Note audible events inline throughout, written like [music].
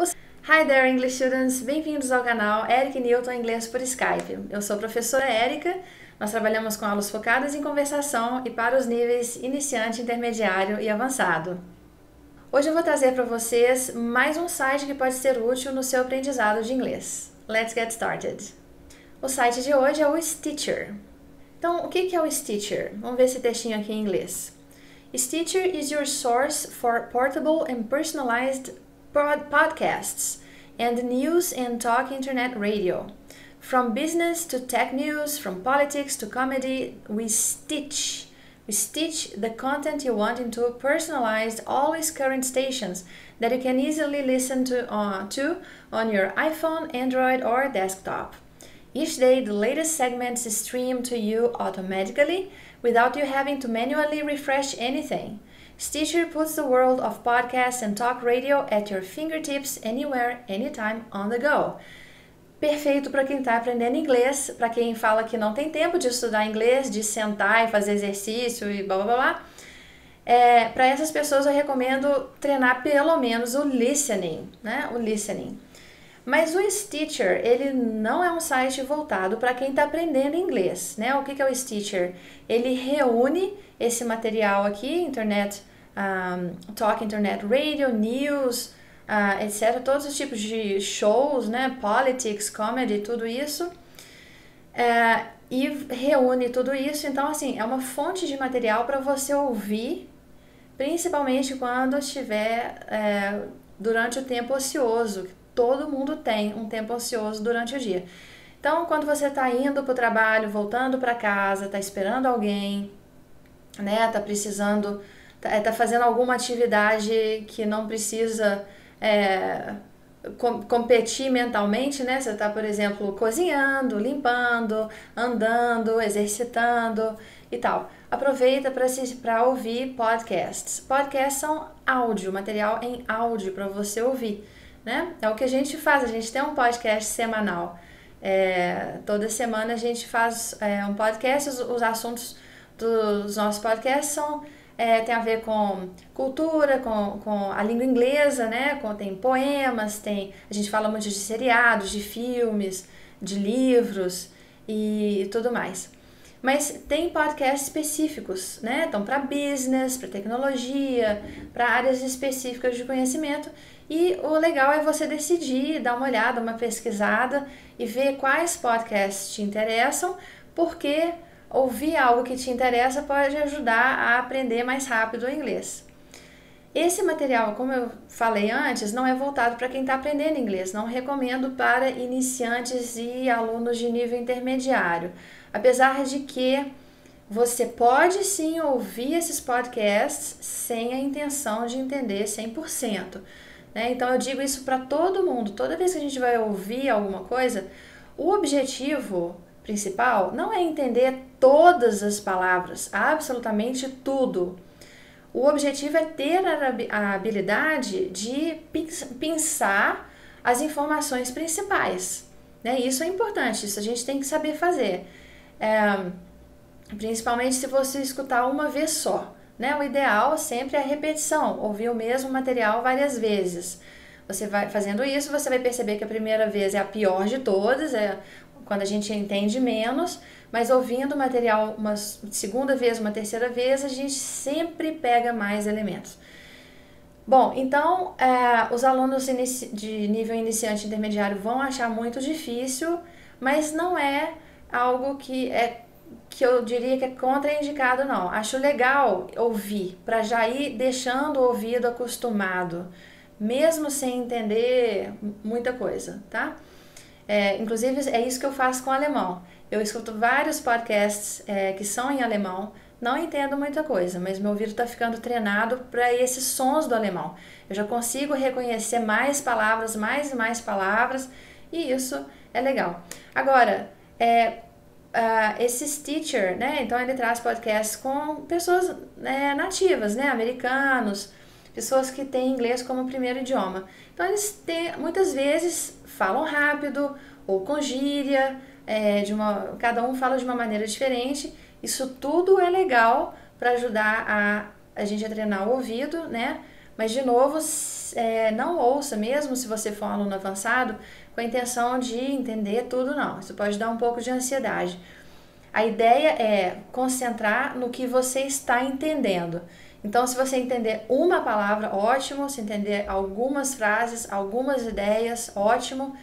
Hi there, English students! Bem-vindos ao canal Eric Newton Inglês por Skype. Eu sou a professora Érica. Nós trabalhamos com aulas focadas em conversação e para os níveis iniciante, intermediário e avançado. Hoje eu vou trazer para vocês mais um site que pode ser útil no seu aprendizado de inglês. Let's get started! O site de hoje é o Stitcher. Então, o que é o Stitcher? Vamos ver esse textinho aqui em inglês. Stitcher is your source for portable and personalized podcasts and news and talk internet radio. From business to tech news, from politics to comedy, we stitch. We stitch the content you want into personalized, always current stations that you can easily listen to, uh, to on your iPhone, Android, or desktop. Each day, the latest segments stream to you automatically without you having to manually refresh anything. Stitcher puts the world of podcasts and talk radio at your fingertips anywhere, anytime, on the go. Perfeito para quem está aprendendo inglês, para quem fala que não tem tempo de estudar inglês, de sentar e fazer exercício e blá blá blá. É, para essas pessoas eu recomendo treinar pelo menos o listening, né? O listening. Mas o Stitcher, ele não é um site voltado para quem está aprendendo inglês, né? O que, que é o Stitcher? Ele reúne esse material aqui, internet um, talk, internet radio, news, uh, etc. Todos os tipos de shows, né? Politics, comedy, tudo isso. Uh, e reúne tudo isso. Então, assim, é uma fonte de material para você ouvir, principalmente quando estiver é, durante o tempo ocioso. Todo mundo tem um tempo ocioso durante o dia. Então, quando você está indo para o trabalho, voltando para casa, está esperando alguém, né? Está precisando tá, é, tá fazendo alguma atividade que não precisa é, com, competir mentalmente, né? Você está, por exemplo, cozinhando, limpando, andando, exercitando e tal. Aproveita para ouvir podcasts. Podcasts são áudio, material em áudio para você ouvir, né? É o que a gente faz, a gente tem um podcast semanal. É, toda semana a gente faz é, um podcast, os, os assuntos dos nossos podcasts são é, tem a ver com cultura, com, com a língua inglesa, né? Com, tem poemas, tem. A gente fala muito de seriados, de filmes, de livros e tudo mais. Mas tem podcasts específicos, né? Então, para business, para tecnologia, para áreas específicas de conhecimento. E o legal é você decidir, dar uma olhada, uma pesquisada e ver quais podcasts te interessam, porque ouvir algo que te interessa pode ajudar a aprender mais rápido o inglês. Esse material, como eu falei antes, não é voltado para quem está aprendendo inglês. Não recomendo para iniciantes e alunos de nível intermediário. Apesar de que você pode sim ouvir esses podcasts sem a intenção de entender 100%. Né? Então eu digo isso para todo mundo. Toda vez que a gente vai ouvir alguma coisa, o objetivo principal não é entender todas as palavras, absolutamente tudo. O objetivo é ter a habilidade de pensar as informações principais. Né? Isso é importante, isso a gente tem que saber fazer. É, principalmente se você escutar uma vez só. Né? O ideal sempre é a repetição, ouvir o mesmo material várias vezes. Você vai fazendo isso, você vai perceber que a primeira vez é a pior de todas, é quando a gente entende menos, mas ouvindo o material uma segunda vez, uma terceira vez, a gente sempre pega mais elementos. Bom, então é, os alunos de nível iniciante intermediário vão achar muito difícil, mas não é algo que é que eu diria que é contraindicado, não. Acho legal ouvir, para já ir deixando o ouvido acostumado, mesmo sem entender muita coisa, tá? É, inclusive, é isso que eu faço com o alemão. Eu escuto vários podcasts é, que são em alemão, não entendo muita coisa, mas meu ouvido está ficando treinado para esses sons do alemão. Eu já consigo reconhecer mais palavras, mais e mais palavras, e isso é legal. Agora, é, uh, esse Stitcher, né? Então ele traz podcasts com pessoas né, nativas, né? Americanos, pessoas que têm inglês como primeiro idioma. Então eles têm, muitas vezes falam rápido ou com gíria, é, de uma, cada um fala de uma maneira diferente. Isso tudo é legal para ajudar a, a gente a treinar o ouvido, né? Mas, de novo, é, não ouça, mesmo se você for um aluno avançado, com a intenção de entender tudo, não. Isso pode dar um pouco de ansiedade. A ideia é concentrar no que você está entendendo. Então, se você entender uma palavra, ótimo. Se entender algumas frases, algumas ideias, ótimo.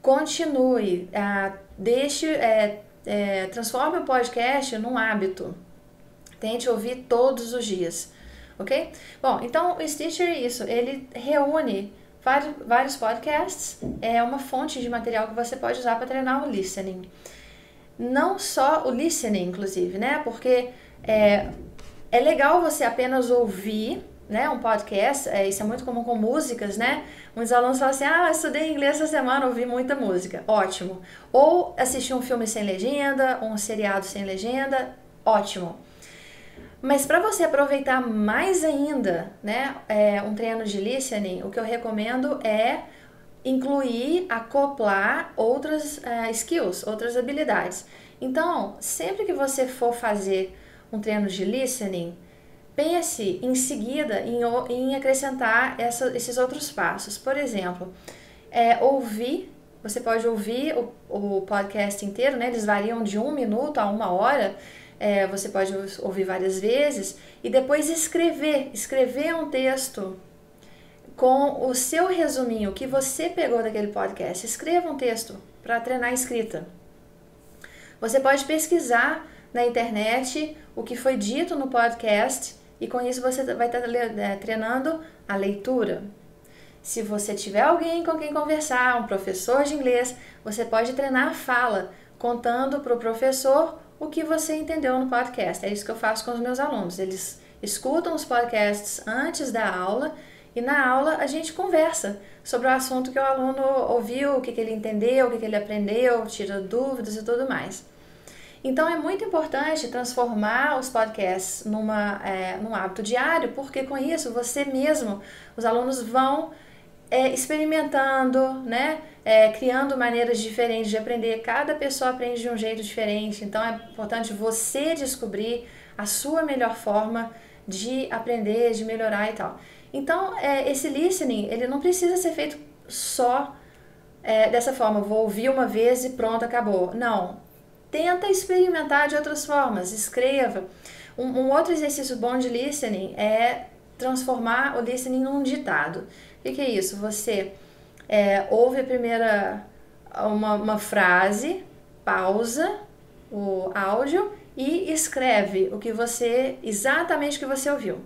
Continue. Ah, deixe, é, é, transforme o podcast num hábito. Tente ouvir todos os dias, ok? Bom, então o Stitcher é isso. Ele reúne vários, vários podcasts. É uma fonte de material que você pode usar para treinar o listening. Não só o listening, inclusive, né? Porque é, é legal você apenas ouvir né, um podcast, é, isso é muito comum com músicas, né? Muitos alunos falam assim: ah, estudei inglês essa semana, ouvi muita música. Ótimo. Ou assistir um filme sem legenda, um seriado sem legenda, ótimo. Mas para você aproveitar mais ainda, né, é, um treino de listening, o que eu recomendo é incluir, acoplar outras é, skills, outras habilidades. Então, sempre que você for fazer um treino de listening, pense em seguida em, em acrescentar essa, esses outros passos. Por exemplo, é, ouvir, você pode ouvir o, o podcast inteiro, né? Eles variam de um minuto a uma hora. É, você pode ouvir várias vezes e depois escrever, escrever um texto com o seu resuminho que você pegou daquele podcast. Escreva um texto para treinar a escrita. Você pode pesquisar na internet o que foi dito no podcast e com isso você vai estar é, treinando a leitura. Se você tiver alguém com quem conversar, um professor de inglês, você pode treinar a fala, contando para o professor o que você entendeu no podcast. É isso que eu faço com os meus alunos. Eles escutam os podcasts antes da aula e na aula a gente conversa sobre o assunto que o aluno ouviu, o que, que ele entendeu, o que, que ele aprendeu, tira dúvidas e tudo mais. Então é muito importante transformar os podcasts numa, é, num hábito diário, porque com isso você mesmo, os alunos vão é, experimentando, né? É, criando maneiras diferentes de aprender. Cada pessoa aprende de um jeito diferente, então é importante você descobrir a sua melhor forma de aprender, de melhorar e tal. Então, é, esse listening, ele não precisa ser feito só é, dessa forma, vou ouvir uma vez e pronto, acabou. Não, tenta experimentar de outras formas, escreva. Um, um, outro exercício bom de listening é transformar o listening num ditado. O que, que é isso? Você é, ouve a primeira uma, uma frase, pausa o áudio e escreve o que você exatamente o que você ouviu.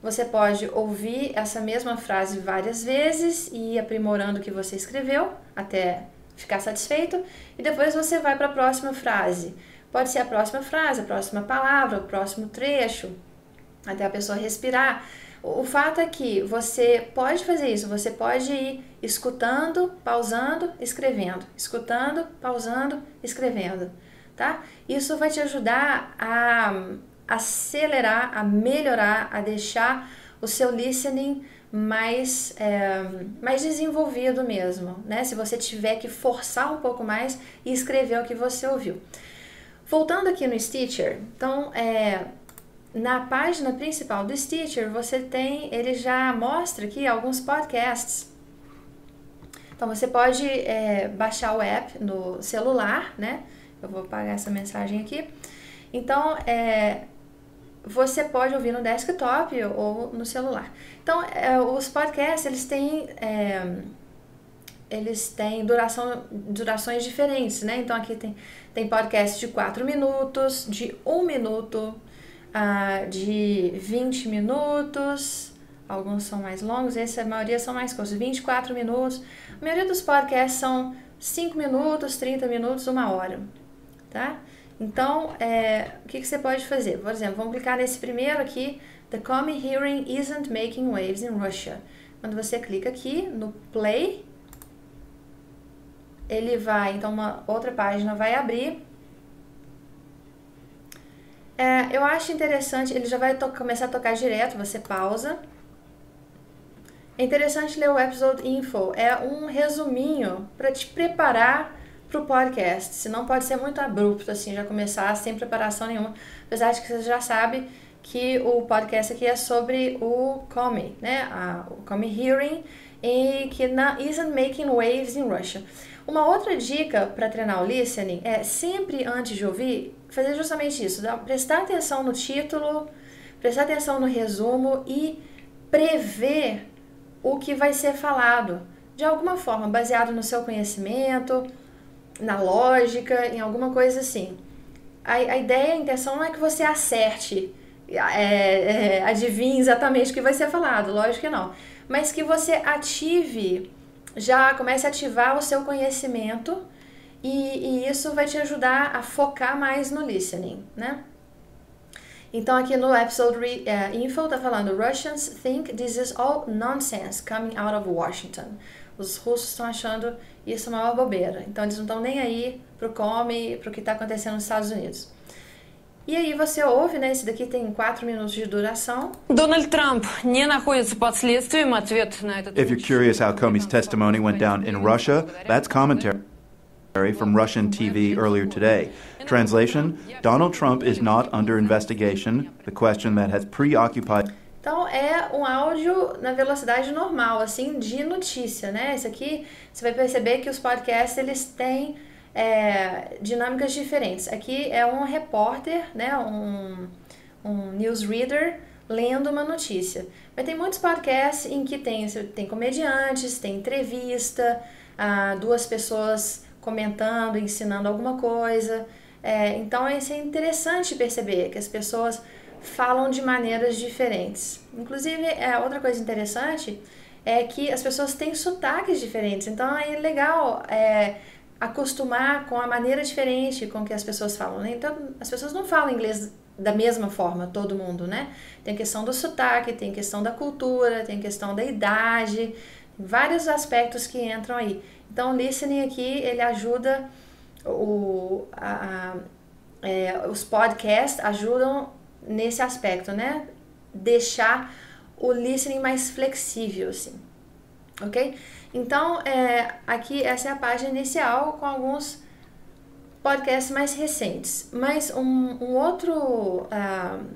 Você pode ouvir essa mesma frase várias vezes e ir aprimorando o que você escreveu até ficar satisfeito e depois você vai para a próxima frase. Pode ser a próxima frase, a próxima palavra, o próximo trecho, até a pessoa respirar. O fato é que você pode fazer isso, você pode ir escutando, pausando, escrevendo, escutando, pausando, escrevendo, tá? Isso vai te ajudar a acelerar, a melhorar, a deixar o seu listening mais, é, mais desenvolvido mesmo, né? Se você tiver que forçar um pouco mais e escrever o que você ouviu. Voltando aqui no Stitcher, então é, na página principal do Stitcher você tem, ele já mostra aqui alguns podcasts. Então você pode é, baixar o app no celular, né? Eu vou apagar essa mensagem aqui. Então, é, você pode ouvir no desktop ou no celular. Então, é, os podcasts, eles têm... É, eles têm duração, durações diferentes, né? Então, aqui tem, tem podcast de 4 minutos, de 1 minuto, uh, de 20 minutos, alguns são mais longos, esse, a maioria são mais curtos, 24 minutos. A maioria dos podcasts são 5 minutos, 30 minutos, uma hora, tá? Então, é, o que, que você pode fazer? Por exemplo, vamos clicar nesse primeiro aqui, The Comey Hearing Isn't Making Waves in Russia. Quando você clica aqui no Play, ele vai, então uma outra página vai abrir. É, eu acho interessante, ele já vai começar a tocar direto, você pausa. É interessante ler o Episode Info, é um resuminho para te preparar para o podcast, senão pode ser muito abrupto, assim, já começar sem preparação nenhuma. Apesar de que você já sabe que o podcast aqui é sobre o Comey, né? A, o Comey Hearing, e que na, isn't making waves in Russia. Uma outra dica para treinar o listening é sempre antes de ouvir, fazer justamente isso, prestar atenção no título, prestar atenção no resumo e prever o que vai ser falado, de alguma forma, baseado no seu conhecimento, na lógica, em alguma coisa assim. A, a ideia, a intenção não é que você acerte, é, é, adivinhe exatamente o que vai ser falado, lógico que não. Mas que você ative, já comece a ativar o seu conhecimento e, e isso vai te ajudar a focar mais no listening, né? Então aqui no episode re, uh, info tá falando Russians think this is all nonsense coming out of Washington. Os russos estão achando isso uma bobeira. Então eles não estão nem aí pro come, pro que está acontecendo nos Estados Unidos. E aí você ouve, né? Esse daqui tem 4 minutos de duração. Donald Trump не находится под следствием. Ответ на этот If you're curious how Comey's testimony went down in Russia, that's commentary from Russian TV earlier today. Translation Donald Trump is not under investigation, the question that has preoccupied. Então é um áudio na velocidade normal, assim, de notícia, né? Esse aqui você vai perceber que os podcasts eles têm é, dinâmicas diferentes. Aqui é um repórter, né? Um, um newsreader lendo uma notícia. Mas tem muitos podcasts em que tem, tem comediantes, tem entrevista, ah, duas pessoas comentando, ensinando alguma coisa. É, então isso é interessante perceber que as pessoas falam de maneiras diferentes. Inclusive, é, outra coisa interessante é que as pessoas têm sotaques diferentes. Então é legal é, acostumar com a maneira diferente com que as pessoas falam. Né? Então as pessoas não falam inglês da mesma forma, todo mundo, né? Tem questão do sotaque, tem questão da cultura, tem questão da idade, vários aspectos que entram aí. Então, o listening aqui, ele ajuda, o, a, a, é, os podcasts ajudam nesse aspecto, né? Deixar o listening mais flexível, assim, ok? Então, é, aqui essa é a página inicial com alguns podcasts mais recentes. Mas um, um outro, uh,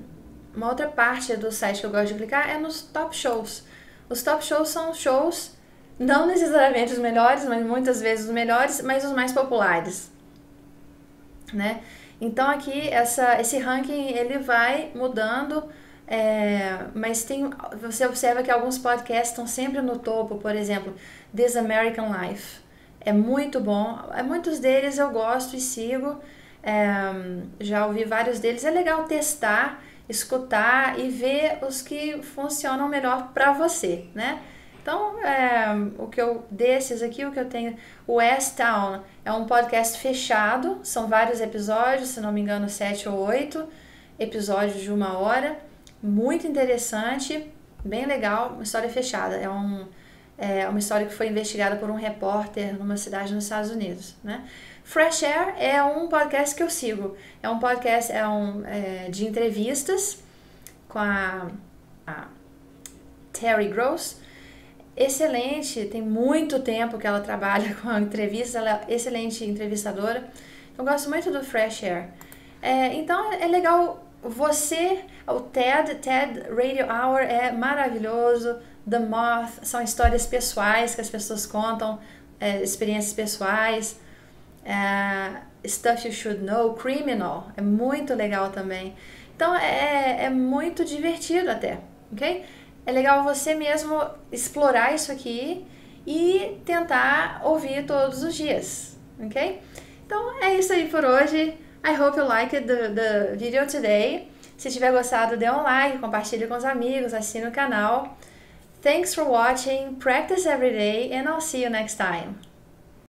uma outra parte do site que eu gosto de clicar é nos top shows. Os top shows são shows não necessariamente os melhores, mas muitas vezes os melhores, mas os mais populares, né? Então aqui essa, esse ranking ele vai mudando, é, mas tem você observa que alguns podcasts estão sempre no topo, por exemplo, This American Life é muito bom, é, muitos deles eu gosto e sigo, é, já ouvi vários deles, é legal testar, escutar e ver os que funcionam melhor para você, né? Então, é, o que eu desses aqui, o que eu tenho, o West Town é um podcast fechado, são vários episódios, se não me engano, sete ou oito episódios de uma hora, muito interessante, bem legal, uma história fechada. É, um, é uma história que foi investigada por um repórter numa cidade nos Estados Unidos, né? Fresh Air é um podcast que eu sigo. É um podcast é um, é, de entrevistas com a, a Terry Gross excelente, tem muito tempo que ela trabalha [laughs] com a entrevista, ela é excelente entrevistadora. Eu gosto muito do Fresh Air. É, então é legal você, o TED, TED Radio Hour é maravilhoso. The Moth são histórias pessoais que as pessoas contam, é, experiências pessoais. É, Stuff You Should Know, Criminal, é muito legal também. Então é, é muito divertido até, ok? É legal você mesmo explorar isso aqui e tentar ouvir todos os dias, ok? Então é isso aí por hoje. I hope you liked the, the video today. Se tiver gostado, dê um like, compartilhe com os amigos, assine o canal. Thanks for watching, practice every day, and I'll see you next time.